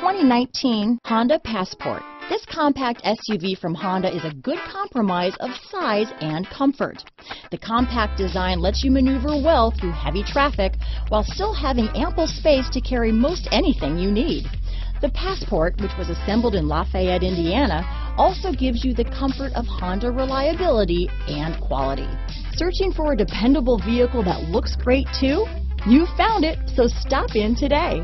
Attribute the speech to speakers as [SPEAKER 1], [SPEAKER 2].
[SPEAKER 1] 2019 Honda Passport. This compact SUV from Honda is a good compromise of size and comfort. The compact design lets you maneuver well through heavy traffic while still having ample space to carry most anything you need. The Passport, which was assembled in Lafayette, Indiana, also gives you the comfort of Honda reliability and quality. Searching for a dependable vehicle that looks great too? You found it, so stop in today.